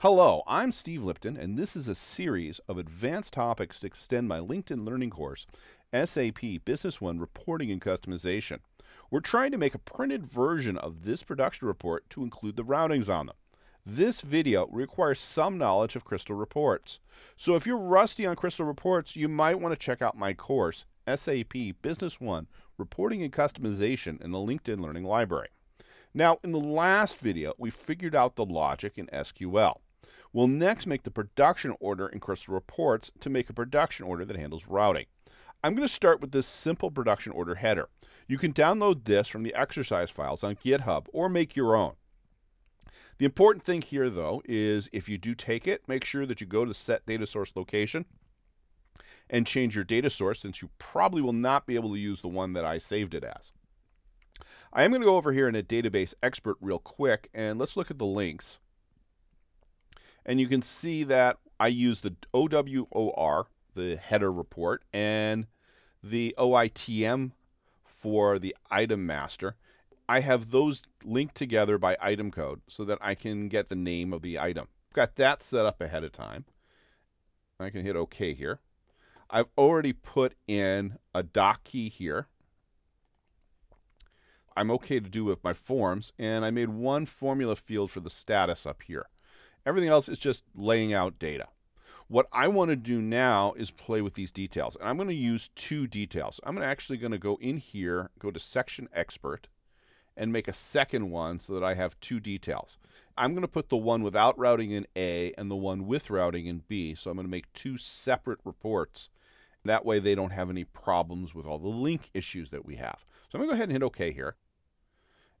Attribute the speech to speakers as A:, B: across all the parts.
A: Hello, I'm Steve Lipton, and this is a series of advanced topics to extend my LinkedIn Learning course, SAP Business One Reporting and Customization. We're trying to make a printed version of this production report to include the routings on them. This video requires some knowledge of Crystal Reports. So if you're rusty on Crystal Reports, you might want to check out my course, SAP Business One Reporting and Customization in the LinkedIn Learning Library. Now, in the last video, we figured out the logic in SQL. We'll next make the production order in Crystal Reports to make a production order that handles routing. I'm going to start with this simple production order header. You can download this from the exercise files on GitHub or make your own. The important thing here, though, is if you do take it, make sure that you go to set data source location and change your data source since you probably will not be able to use the one that I saved it as. I am going to go over here in a database expert real quick and let's look at the links and you can see that I use the OWOR, the header report, and the OITM for the item master. I have those linked together by item code so that I can get the name of the item. I've Got that set up ahead of time. I can hit OK here. I've already put in a doc key here. I'm okay to do with my forms, and I made one formula field for the status up here. Everything else is just laying out data. What I want to do now is play with these details. And I'm going to use two details. I'm actually going to go in here, go to Section Expert, and make a second one so that I have two details. I'm going to put the one without routing in A and the one with routing in B. So I'm going to make two separate reports. That way they don't have any problems with all the link issues that we have. So I'm going to go ahead and hit OK here.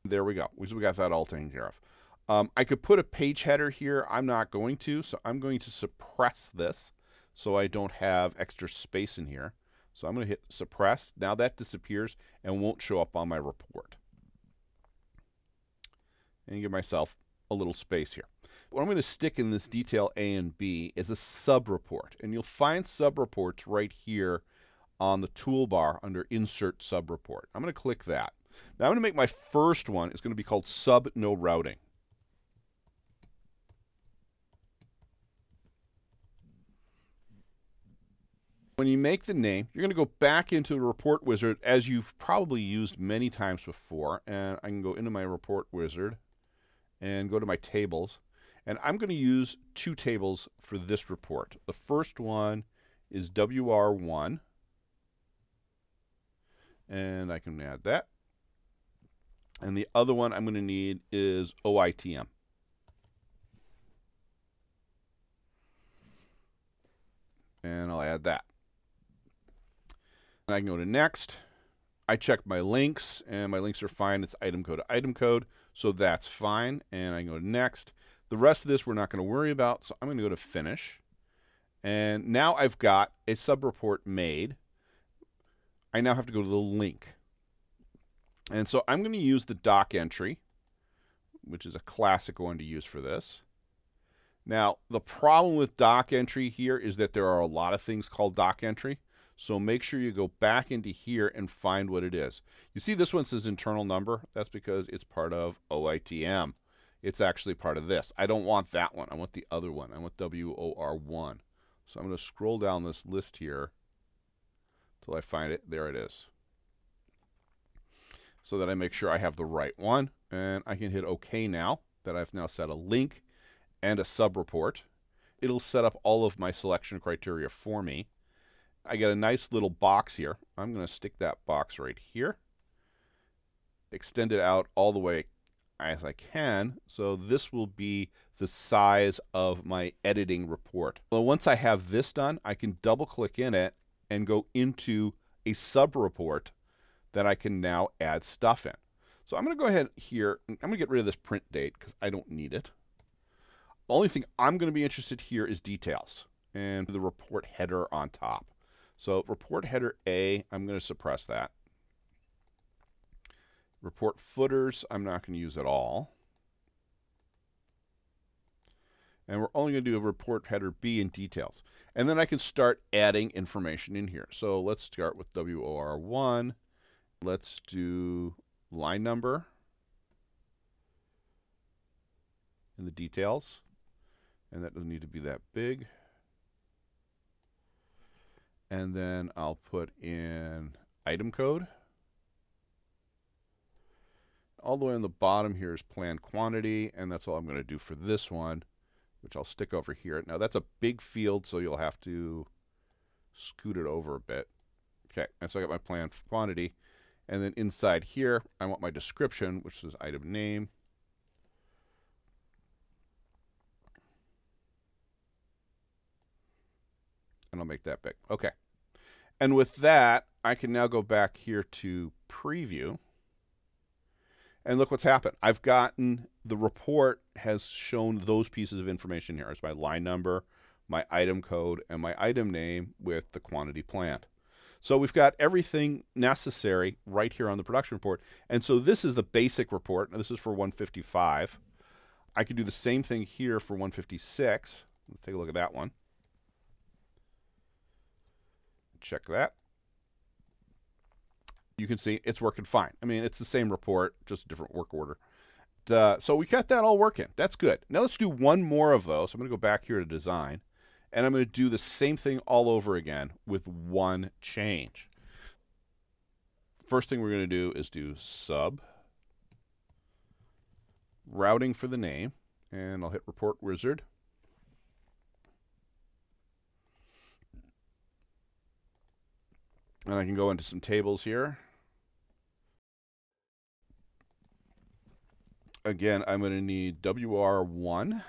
A: There we go. We got that all taken care of. Um, I could put a page header here. I'm not going to, so I'm going to suppress this so I don't have extra space in here. So I'm going to hit suppress. Now that disappears and won't show up on my report. And give myself a little space here. What I'm going to stick in this detail A and B is a sub-report. And you'll find sub-reports right here on the toolbar under Insert Sub-Report. I'm going to click that. Now I'm going to make my first one. It's going to be called Sub No Routing. When you make the name, you're going to go back into the report wizard as you've probably used many times before. And I can go into my report wizard and go to my tables. And I'm going to use two tables for this report. The first one is WOR1. And I can add that. And the other one I'm going to need is OITM. And I'll add that. I can go to next. I check my links and my links are fine. It's item code to item code. So that's fine. And I can go to next. The rest of this we're not going to worry about. So I'm going to go to finish. And now I've got a sub-report made. I now have to go to the link. And so I'm going to use the doc entry, which is a classic one to use for this. Now, the problem with doc entry here is that there are a lot of things called doc entry. So make sure you go back into here and find what it is. You see this one says internal number. That's because it's part of OITM. It's actually part of this. I don't want that one. I want the other one. I want WOR1. So I'm going to scroll down this list here until I find it. There it is. So that I make sure I have the right one. And I can hit OK now that I've now set a link and a sub-report. It'll set up all of my selection criteria for me. I get a nice little box here. I'm going to stick that box right here. Extend it out all the way as I can. So this will be the size of my editing report. Well, once I have this done, I can double click in it and go into a sub report that I can now add stuff in. So I'm going to go ahead here. I'm going to get rid of this print date because I don't need it. The only thing I'm going to be interested here is details and the report header on top. So report header A, I'm going to suppress that. Report footers, I'm not going to use at all. And we're only going to do a report header B in details. And then I can start adding information in here. So let's start with WOR1. Let's do line number in the details. And that doesn't need to be that big. And then I'll put in item code. All the way on the bottom here is planned quantity, and that's all I'm going to do for this one, which I'll stick over here. Now that's a big field, so you'll have to scoot it over a bit. Okay, and so I got my planned quantity. And then inside here, I want my description, which is item name. And I'll make that big. Okay. And with that, I can now go back here to preview. And look what's happened. I've gotten the report has shown those pieces of information here. It's my line number, my item code, and my item name with the quantity planned. So we've got everything necessary right here on the production report. And so this is the basic report. Now this is for 155. I could do the same thing here for 156. Let's take a look at that one. Check that. You can see it's working fine. I mean, it's the same report, just a different work order. Uh, so we got that all working. That's good. Now let's do one more of those. I'm going to go back here to design. And I'm going to do the same thing all over again with one change. First thing we're going to do is do sub routing for the name. And I'll hit report wizard. And I can go into some tables here. Again, I'm going to need WOR1.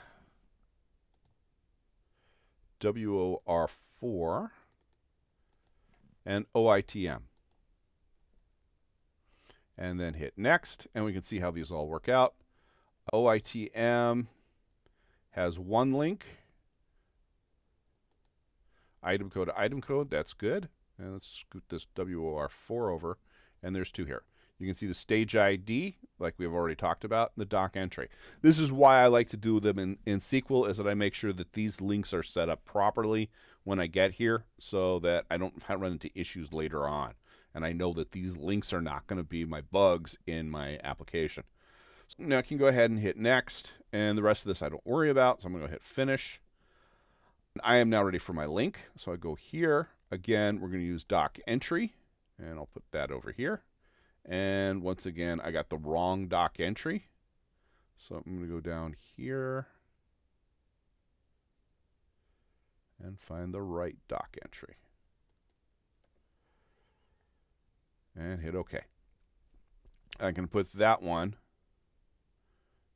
A: WOR4, and OITM. And then hit next, and we can see how these all work out. OITM has one link. Item code to item code, that's good. And let's scoot this WOR4 over, and there's two here. You can see the stage ID, like we've already talked about, the doc entry. This is why I like to do them in, in SQL, is that I make sure that these links are set up properly when I get here so that I don't run into issues later on. And I know that these links are not going to be my bugs in my application. So now I can go ahead and hit next, and the rest of this I don't worry about, so I'm going to hit finish. I am now ready for my link, so I go here. Again, we're going to use doc entry, and I'll put that over here. And once again, I got the wrong doc entry. So I'm going to go down here and find the right doc entry. And hit OK. I can put that one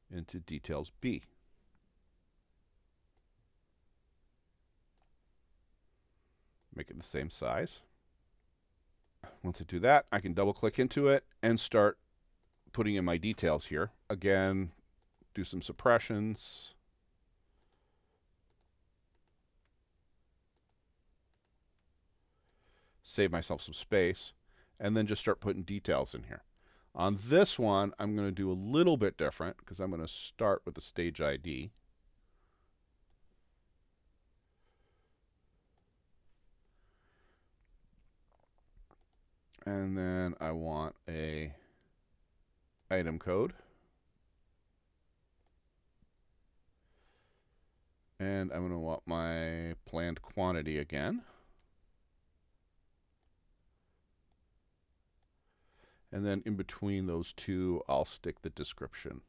A: into details B. Make it the same size. Once I do that, I can double click into it and start putting in my details here. Again, do some suppressions. Save myself some space and then just start putting details in here. On this one, I'm going to do a little bit different because I'm going to start with the stage ID. And then I want a item code. And I'm going to want my planned quantity again. And then in between those two, I'll stick the description.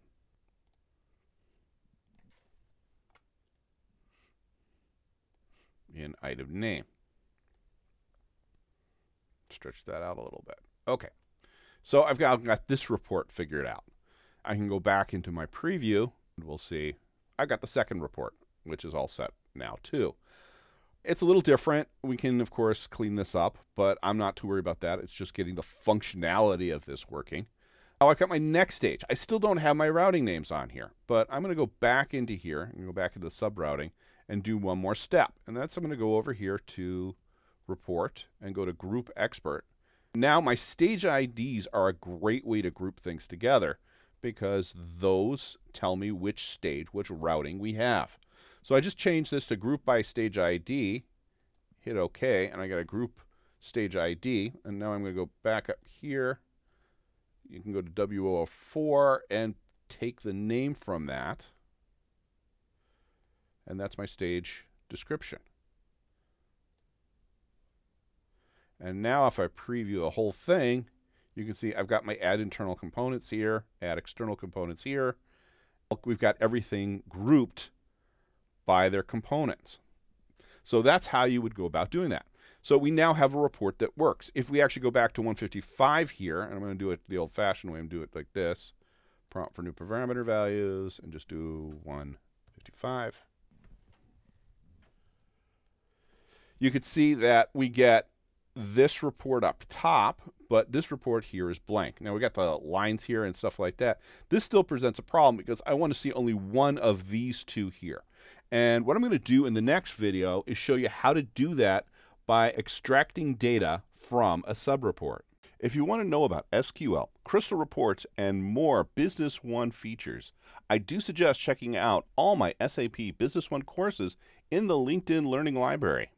A: in item name stretch that out a little bit. Okay. So I've got, I've got this report figured out. I can go back into my preview and we'll see I've got the second report, which is all set now too. It's a little different. We can, of course, clean this up, but I'm not too worried about that. It's just getting the functionality of this working. Now I've got my next stage. I still don't have my routing names on here, but I'm going to go back into here and go back into the sub routing and do one more step. And that's I'm going to go over here to report and go to group expert. Now my stage IDs are a great way to group things together because those tell me which stage, which routing we have. So I just changed this to group by stage ID, hit OK, and I got a group stage ID. And now I'm going to go back up here. You can go to WOR4 and take the name from that. and that's my stage description. And now if I preview the whole thing, you can see I've got my add internal components here, add external components here. We've got everything grouped by their components. So that's how you would go about doing that. So we now have a report that works. If we actually go back to 155 here, and I'm going to do it the old-fashioned way, I'm do it like this, prompt for new parameter values, and just do 155. You could see that we get this report up top, but this report here is blank. Now we got the lines here and stuff like that. This still presents a problem because I want to see only one of these two here. And what I'm going to do in the next video is show you how to do that by extracting data from a subreport. If you want to know about SQL, Crystal Reports, and more Business One features, I do suggest checking out all my SAP Business One courses in the LinkedIn Learning Library.